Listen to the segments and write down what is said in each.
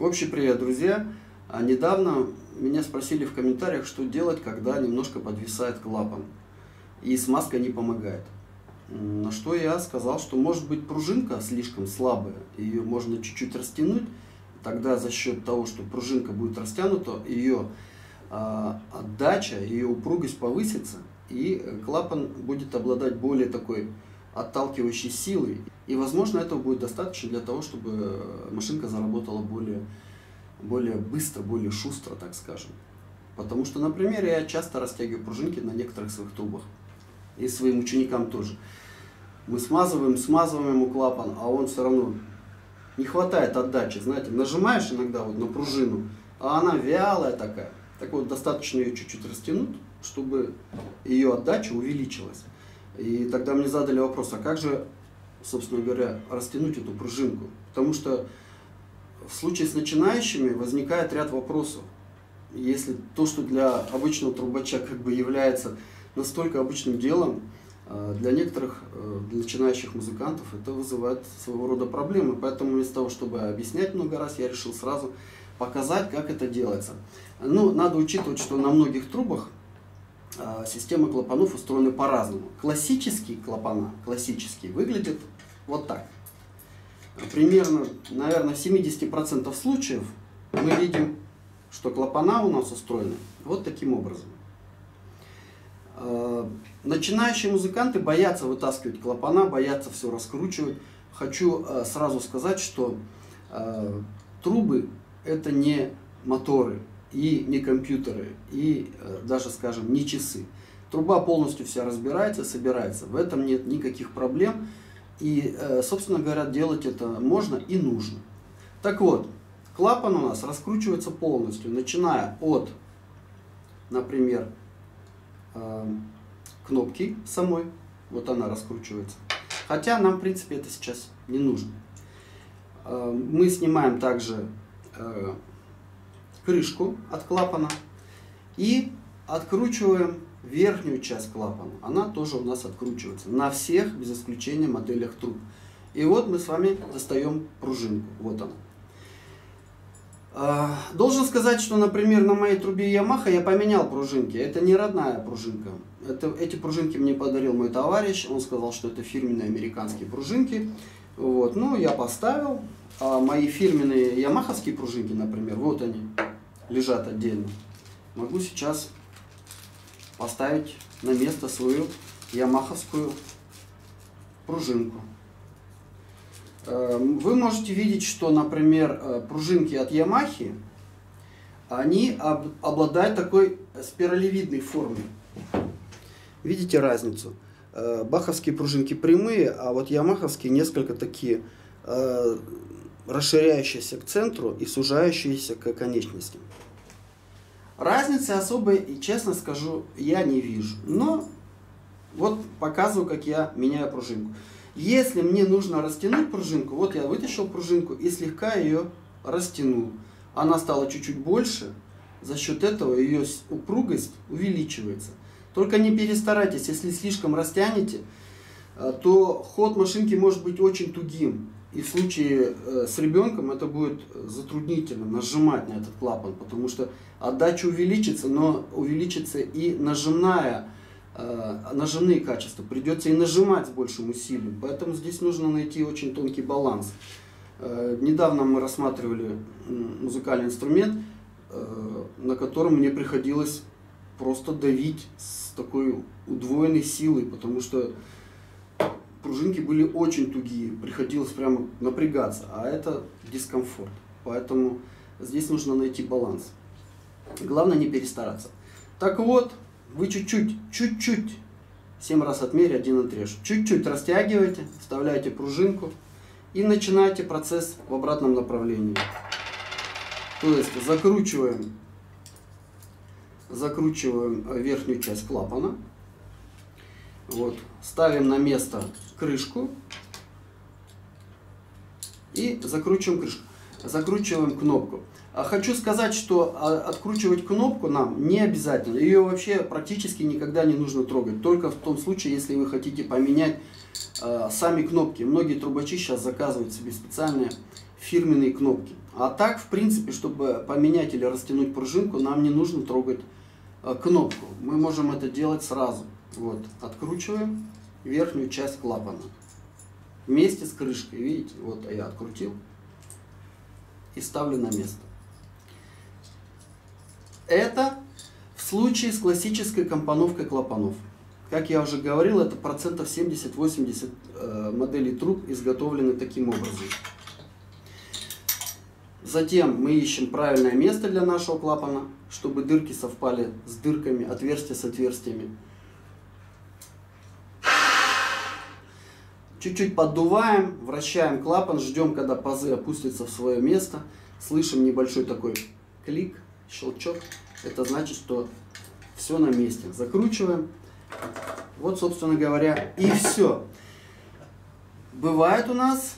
Общий привет, друзья! А недавно меня спросили в комментариях, что делать, когда немножко подвисает клапан и смазка не помогает. На что я сказал, что может быть пружинка слишком слабая, ее можно чуть-чуть растянуть, тогда за счет того, что пружинка будет растянута, ее э, отдача, ее упругость повысится, и клапан будет обладать более такой отталкивающей силой. И, возможно, этого будет достаточно для того, чтобы машинка заработала более, более быстро, более шустро, так скажем. Потому что, например, я часто растягиваю пружинки на некоторых своих трубах. И своим ученикам тоже. Мы смазываем, смазываем ему клапан, а он все равно не хватает отдачи. Знаете, нажимаешь иногда вот на пружину, а она вялая такая. Так вот, достаточно ее чуть-чуть растянуть, чтобы ее отдача увеличилась. И тогда мне задали вопрос, а как же, собственно говоря, растянуть эту пружинку? Потому что в случае с начинающими возникает ряд вопросов. Если то, что для обычного трубача как бы является настолько обычным делом, а, для некоторых э, для начинающих музыкантов это вызывает своего рода проблемы. Поэтому вместо того, чтобы объяснять много раз, я решил сразу показать, как это делается. Ну, надо учитывать, что на многих трубах системы клапанов устроены по-разному. Классические клапана, классические, выглядят вот так. Примерно, наверное, в 70% случаев мы видим, что клапана у нас устроены вот таким образом. А, начинающие музыканты боятся вытаскивать клапана, боятся все раскручивать. Хочу а, сразу сказать, что трубы это не моторы, и не компьютеры, и э, даже, скажем, не часы. Труба полностью вся разбирается, собирается. В этом нет никаких проблем. И, э, собственно говоря, делать это можно и нужно. Так вот, клапан у нас раскручивается полностью, начиная от, например, э, кнопки самой. Вот она раскручивается. Хотя нам, в принципе, это сейчас не нужно. Мы снимаем также крышку от клапана и откручиваем верхнюю часть клапана. Она тоже у нас откручивается на всех, без исключения, моделях труб. И вот мы с вами достаем пружинку. Вот она. А, должен сказать, что, например, на моей трубе Yamaha я поменял пружинки. Это не родная пружинка. Это, эти пружинки мне подарил мой товарищ. Он сказал, что это фирменные американские пружинки. Вот. Ну, я поставил. А мои фирменные ямаховские пружинки, например, вот они лежат отдельно, могу сейчас поставить на место свою ямаховскую пружинку. Эм, вы можете видеть, что, например, э, пружинки от Ямахи, они обладают такой спиралевидной формой. Видите разницу? Э, баховские пружинки прямые, а вот ямаховские несколько такие расширяющиеся к центру и сужающиеся к конечностям. Разницы особой, честно скажу, я не вижу. Но вот показываю, как я меняю пружинку. Если мне нужно растянуть пружинку, вот я вытащил пружинку и слегка ее растянул. Она стала чуть-чуть больше, за счет этого ее упругость увеличивается. Только не перестарайтесь, если слишком растянете, э, то ход машинки может быть очень тугим. И в случае э, с ребенком это будет затруднительно нажимать на этот клапан, потому что отдача увеличится, но увеличится и нажимная, э, нажимные качества. Придется и нажимать с большим усилием. Поэтому здесь нужно найти очень тонкий баланс. Э, недавно мы рассматривали музыкальный инструмент, на котором мне приходилось просто давить с такой удвоенной силой, потому что пружинки были очень тугие, приходилось прямо напрягаться, а это дискомфорт. Поэтому здесь нужно найти баланс. Главное не перестараться. Так вот, вы чуть-чуть, чуть-чуть, 7 раз отмерь, один отрежь, чуть-чуть растягиваете, вставляете пружинку и начинаете процесс в обратном направлении. То есть закручиваем, закручиваем верхнюю часть клапана, вот, ставим на место крышку и закручиваем крышку. Закручиваем кнопку. А хочу сказать, что а, откручивать кнопку нам не обязательно. Ее вообще практически никогда не нужно трогать. Только в том случае, если вы хотите поменять э, сами кнопки. Многие трубачи сейчас заказывают себе специальные фирменные кнопки. А так, в принципе, чтобы поменять или растянуть пружинку, нам не нужно трогать э, кнопку. Мы можем это делать сразу. Вот, откручиваем верхнюю часть клапана. Вместе с крышкой, видите, вот я открутил и ставлю на место. Это в случае с классической компоновкой клапанов. Как я уже говорил, это процентов 70-80 э, моделей труб изготовлены таким образом. Затем мы ищем правильное место для нашего клапана, чтобы дырки совпали с дырками, отверстия с отверстиями. Чуть-чуть поддуваем, вращаем клапан, ждем, когда пазы опустятся в свое место. Слышим небольшой такой клик, щелчок. Это значит, что все на месте. Закручиваем. Вот, собственно говоря, и все. Бывает у нас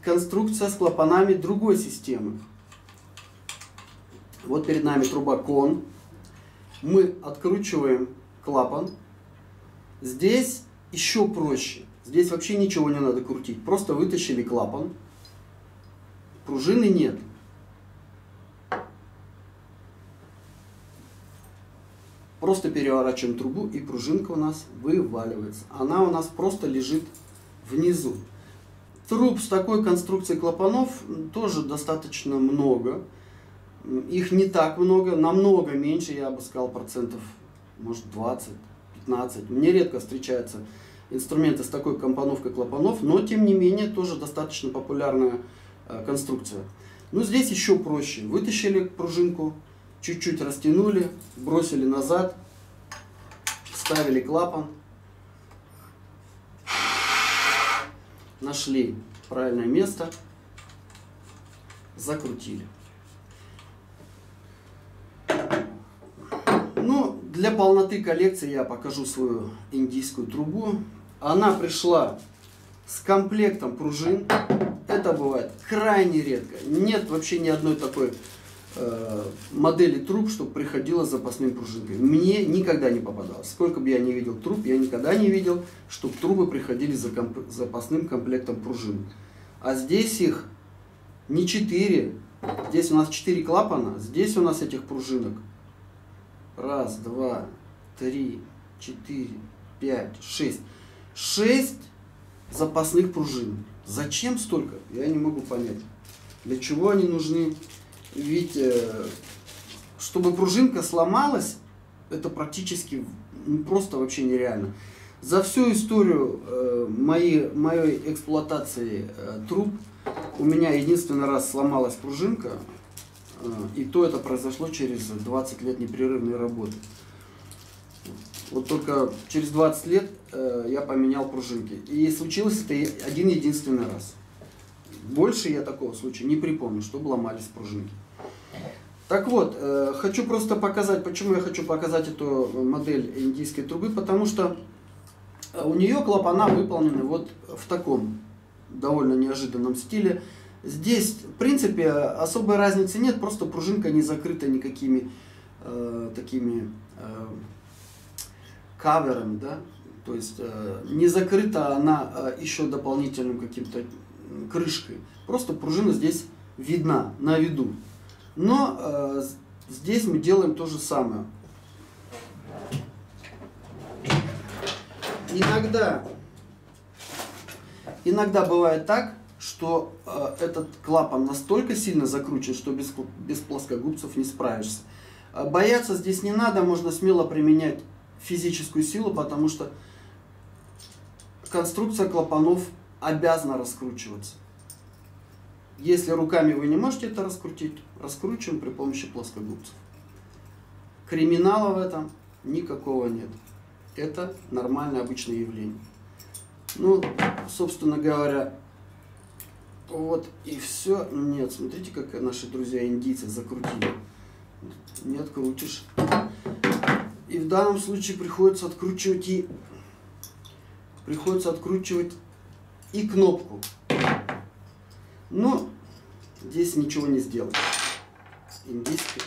конструкция с клапанами другой системы. Вот перед нами труба кон. Мы откручиваем клапан. Здесь еще проще. Здесь вообще ничего не надо крутить. Просто вытащили клапан. Пружины нет. Просто переворачиваем трубу и пружинка у нас вываливается. Она у нас просто лежит внизу. Труб с такой конструкцией клапанов тоже достаточно много. Их не так много, намного меньше, я бы сказал, процентов, может 20, 15. Мне редко встречаются инструменты с такой компоновкой клапанов, но тем не менее тоже достаточно популярная э, конструкция. Ну здесь еще проще. Вытащили пружинку, чуть-чуть растянули, бросили назад, вставили клапан, нашли правильное место, закрутили. Ну, для полноты коллекции я покажу свою индийскую трубу. Она пришла с комплектом пружин. Это бывает крайне редко. Нет вообще ни одной такой э, модели труб, чтобы приходила с запасными пружинками. Мне никогда не попадалось. Сколько бы я не видел труб, я никогда не видел, чтобы трубы приходили за комп запасным комплектом пружин. А здесь их не 4, здесь у нас 4 клапана, здесь у нас этих пружинок. Раз, два, три, четыре, пять, шесть. Шесть запасных пружин. Зачем столько? Я не могу понять. Для чего они нужны? Ведь, э, чтобы пружинка сломалась, это практически просто вообще нереально. За всю историю э, моей, моей эксплуатации э, труб у меня единственный раз сломалась пружинка, э, и то это произошло через 20 лет непрерывной работы. Вот только через 20 лет э, я поменял пружинки. И случилось это один единственный раз. Больше я такого случая не припомню, чтобы ломались пружинки. Так вот, э, хочу просто показать, почему я хочу показать эту модель индийской трубы, потому что у нее клапана выполнены вот в таком довольно неожиданном стиле. Здесь, в принципе, особой разницы нет, просто пружинка не закрыта никакими э, такими э, каверами, да, то есть э, не закрыта она э, еще дополнительным каким-то крышкой. Просто пружина здесь видна, на виду. Но э, здесь мы делаем то же самое. Иногда, иногда бывает так, что э, этот клапан настолько сильно закручен, что без, без плоскогубцев не справишься. Бояться здесь не надо, можно смело применять физическую силу, потому что конструкция клапанов обязана раскручиваться. Если руками вы не можете это раскрутить, раскручиваем при помощи плоскогубцев. Криминала в этом никакого нет. Это нормальное обычное явление. Ну, собственно говоря, вот и все. Нет, смотрите, как наши друзья индийцы закрутили. Не открутишь. И в данном случае приходится откручивать и приходится откручивать и кнопку. Но здесь ничего не сделать. Индийская,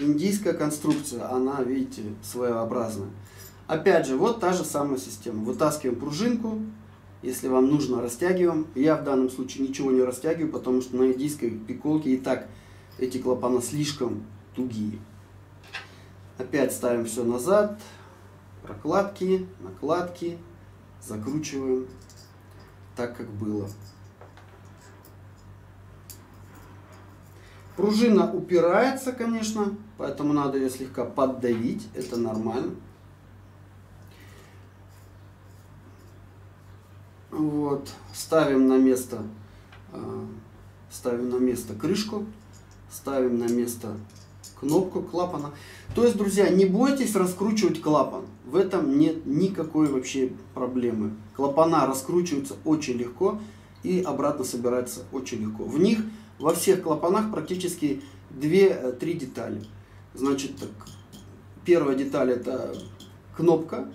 индийская конструкция, она, видите, своеобразная. Опять же, вот та же самая система. Вытаскиваем пружинку, Если вам нужно, растягиваем. Я в данном случае ничего не растягиваю, потому что на индийской пиколке и так эти клапана слишком тугие. Опять ставим все назад. Прокладки, накладки. Закручиваем так, как было. Пружина упирается, конечно, поэтому надо ее слегка поддавить. Это нормально. Вот. Ставим на место, а, ставим на место крышку, ставим на место кнопку клапана. То есть, друзья, не бойтесь раскручивать клапан. В этом нет никакой вообще проблемы. Клапана раскручиваются очень легко и обратно собираются очень легко. В них во всех клапанах практически 2-3 э, детали. Значит, первая деталь это кнопка,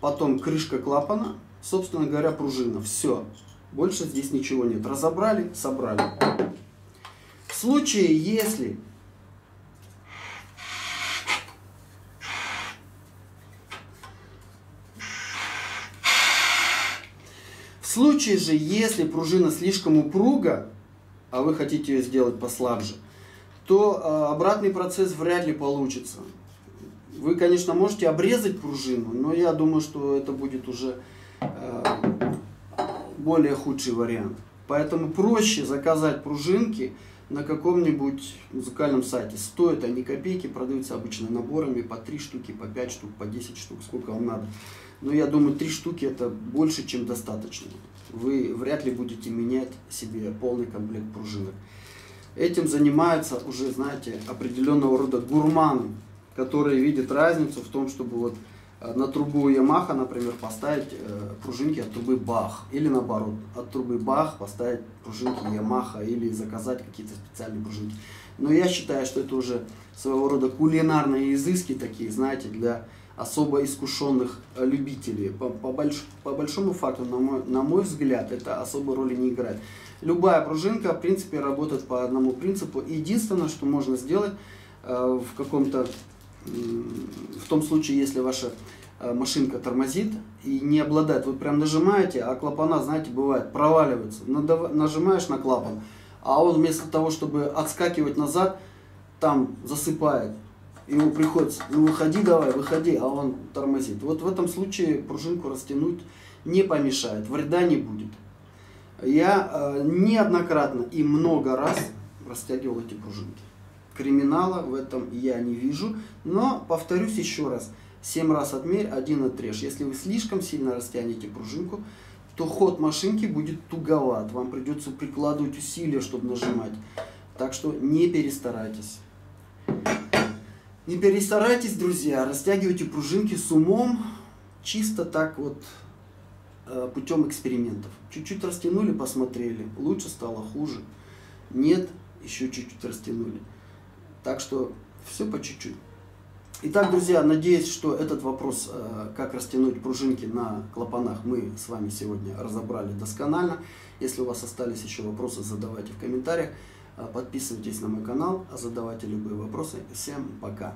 потом крышка клапана, собственно говоря, пружина. Все. Больше здесь ничего нет. Разобрали, собрали. В случае, если В случае же, если пружина слишком упруга, а вы хотите ее сделать послабже, то э, обратный процесс вряд ли получится. Вы, конечно, можете обрезать пружину, но я думаю, что это будет уже э, более худший вариант. Поэтому проще заказать пружинки на каком-нибудь музыкальном сайте. Стоят они копейки, продаются обычно наборами по 3 штуки, по 5 штук, по 10 штук, сколько вам надо. Но я думаю, 3 штуки это больше, чем достаточно вы вряд ли будете менять себе полный комплект пружинок. Этим занимаются уже, знаете, определенного рода гурманы, которые видят разницу в том, чтобы вот э, на трубу Yamaha, например, поставить э, пружинки от трубы Bach. Или наоборот, от трубы Bach поставить пружинки Yamaha или заказать какие-то специальные пружинки. Но я считаю, что это уже своего рода кулинарные изыски такие, знаете, для особо искушенных э, любителей. По, по, больш, по большому факту, на мой, на мой взгляд, это особой роли не играет. Любая пружинка, в принципе, работает по одному принципу. Единственное, что можно сделать э, в каком-то, э, в том случае, если ваша э, машинка тормозит и не обладает, вы прям нажимаете, а клапана, знаете, бывает, проваливается. Надав, нажимаешь на клапан, а он вместо того, чтобы отскакивать назад, там засыпает ему приходится, ну выходи давай, выходи, а он тормозит. Вот в этом случае пружинку растянуть не помешает, вреда не будет. Я э, неоднократно и много раз растягивал эти пружинки. Криминала в этом я не вижу, но повторюсь еще раз, 7 раз отмерь, один отрежь. Если вы слишком сильно растянете пружинку, то ход машинки будет туговат, вам придется прикладывать усилия, чтобы нажимать. Так что не перестарайтесь. Не перестарайтесь, друзья, растягивайте пружинки с умом, чисто так вот э, путем экспериментов. Чуть-чуть растянули, посмотрели, лучше стало, хуже. Нет, еще чуть-чуть растянули. Так что все по чуть-чуть. Итак, друзья, надеюсь, что этот вопрос, э, как растянуть пружинки на клапанах, мы с вами сегодня разобрали досконально. Если у вас остались еще вопросы, задавайте в комментариях. Подписывайтесь на мой канал, задавайте любые вопросы. Всем пока!